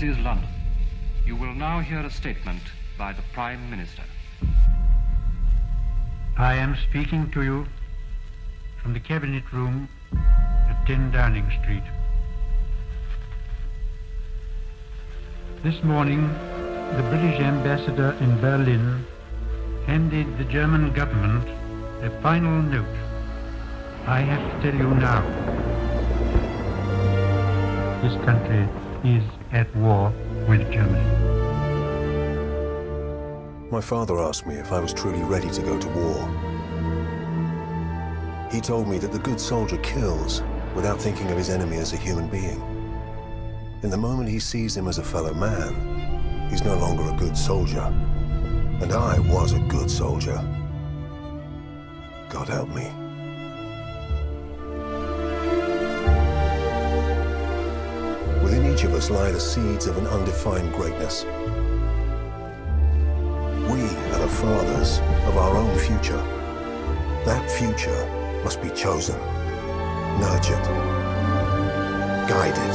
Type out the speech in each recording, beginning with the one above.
This is London. You will now hear a statement by the Prime Minister. I am speaking to you from the Cabinet Room at 10 Downing Street. This morning, the British ambassador in Berlin handed the German government a final note. I have to tell you now. This country is at war with Germany. My father asked me if I was truly ready to go to war. He told me that the good soldier kills without thinking of his enemy as a human being. In the moment he sees him as a fellow man, he's no longer a good soldier. And I was a good soldier. God help me. Each of us lie the seeds of an undefined greatness. We are the fathers of our own future. That future must be chosen, nurtured, guided.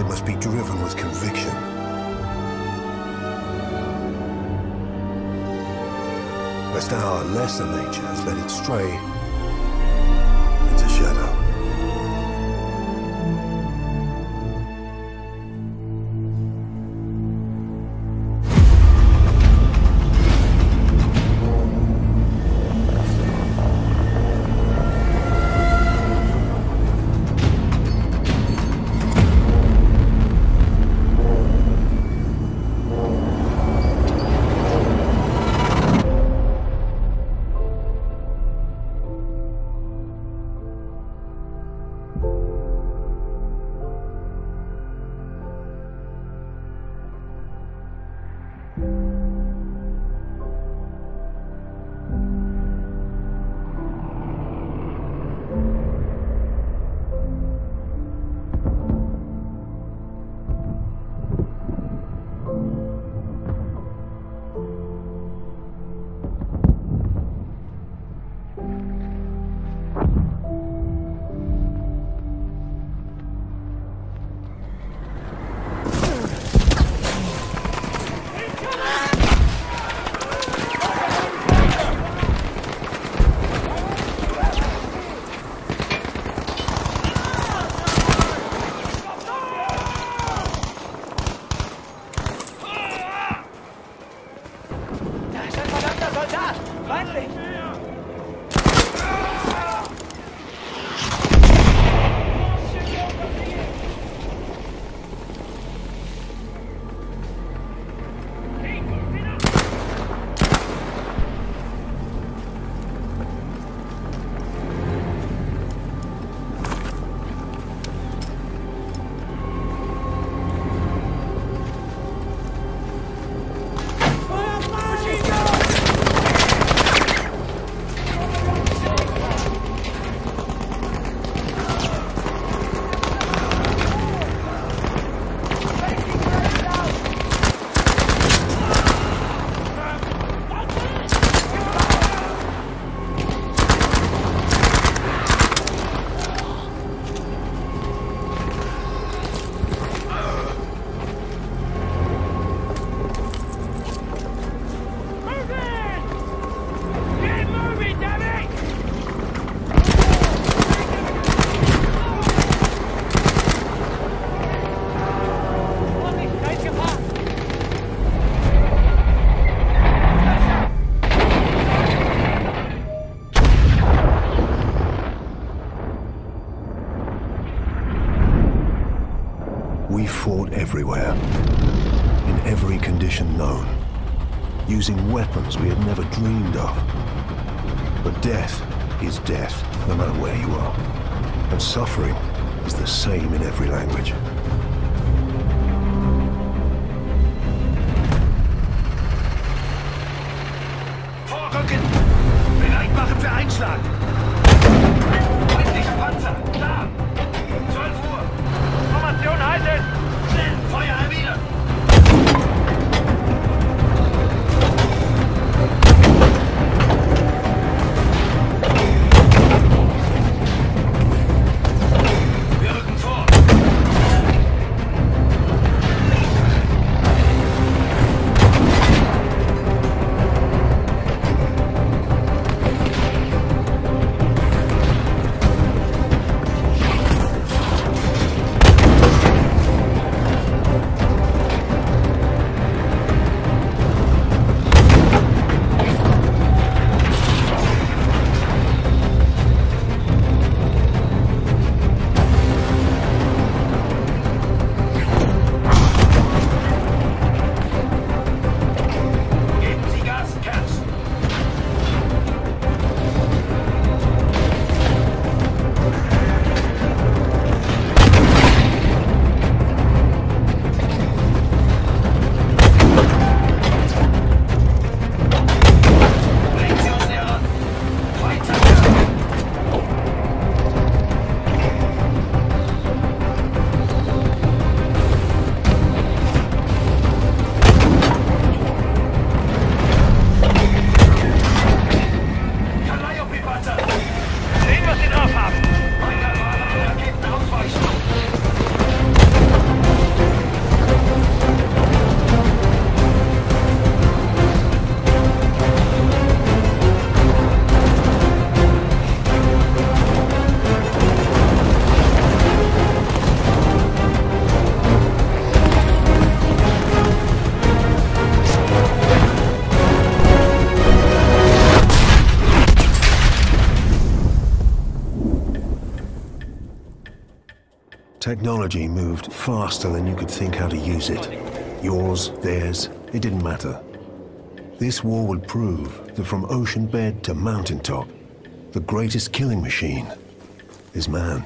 It must be driven with conviction. Lest our lesser natures let it stray We fought everywhere, in every condition known, using weapons we had never dreamed of. But death is death, no matter where you are. And suffering is the same in every language. Vorrücken! Bereit machen für Einschlag! Technology moved faster than you could think how to use it. Yours, theirs, it didn't matter. This war would prove that from ocean bed to mountaintop, the greatest killing machine is man.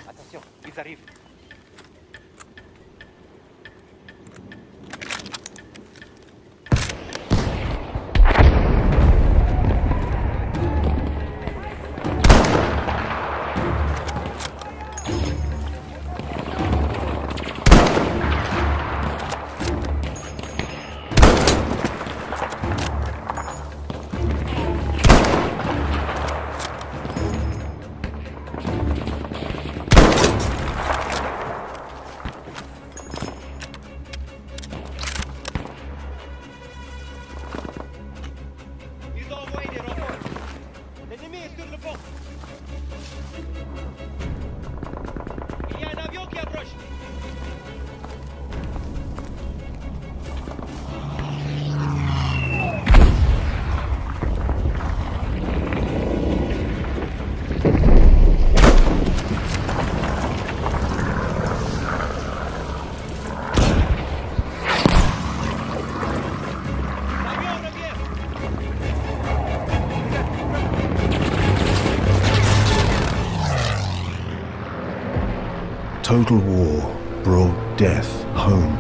Death home.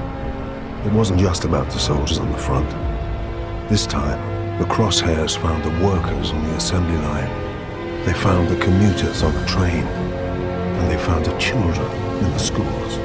It wasn't just about the soldiers on the front. This time, the crosshairs found the workers on the assembly line. They found the commuters on the train. And they found the children in the schools.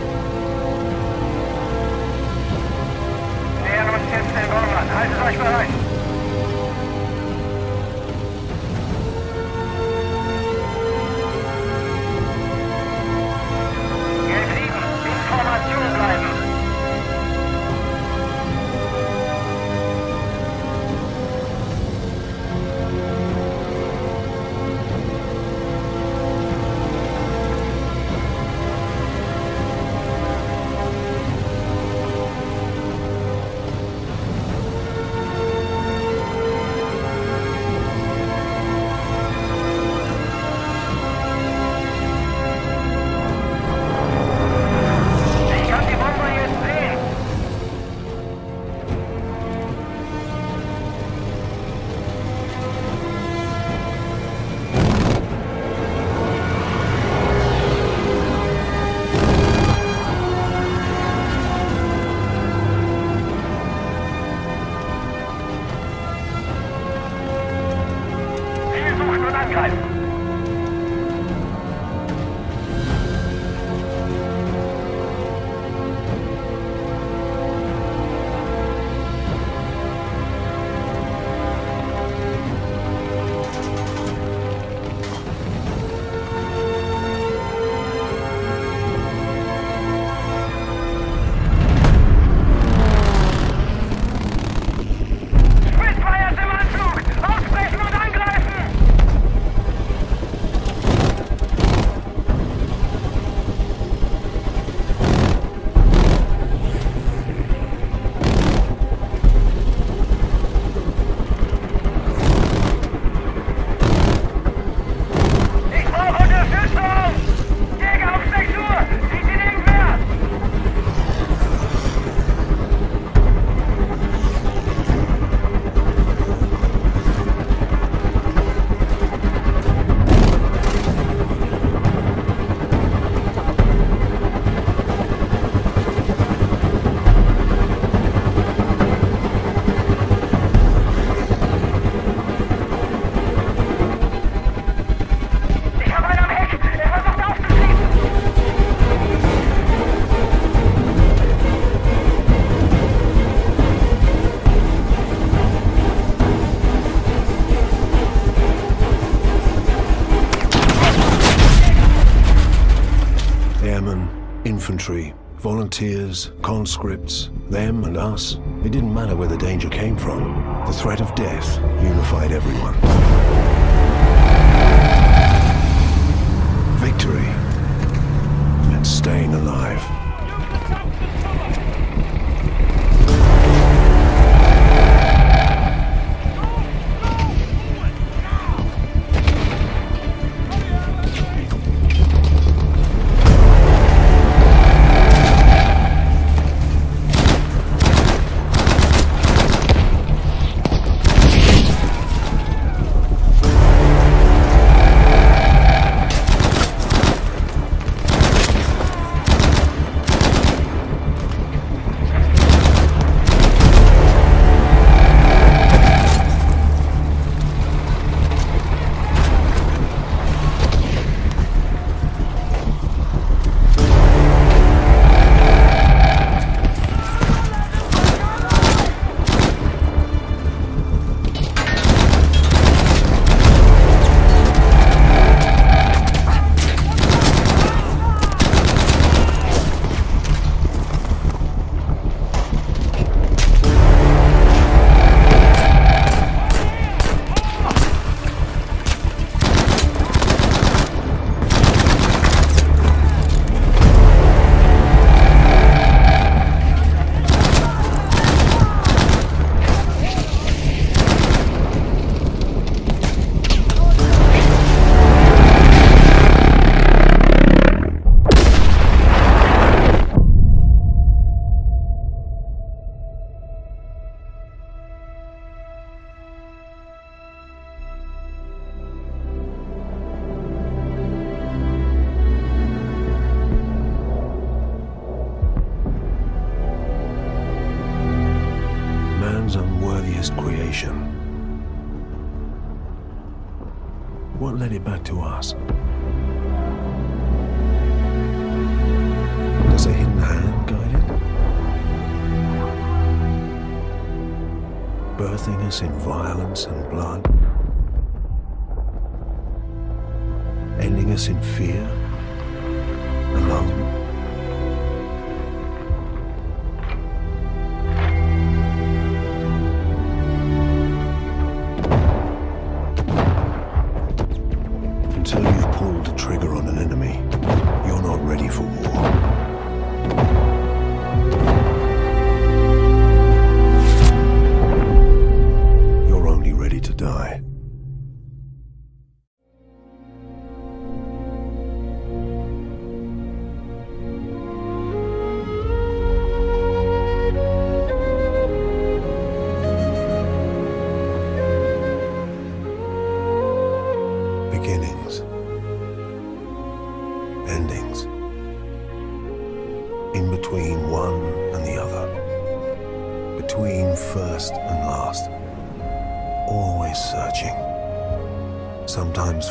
Ziel infantry, volunteers, conscripts, them and us. It didn't matter where the danger came from. The threat of death unified everyone. Victory meant staying alive. Creation. What led it back to us? Does a hidden hand guide it? Birthing us in violence and blood? Ending us in fear? Alone?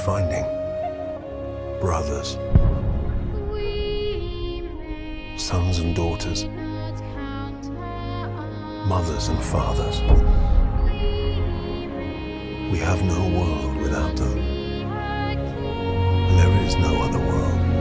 Finding. Brothers. Sons and daughters. Mothers and fathers. We have no world without them. There is no other world.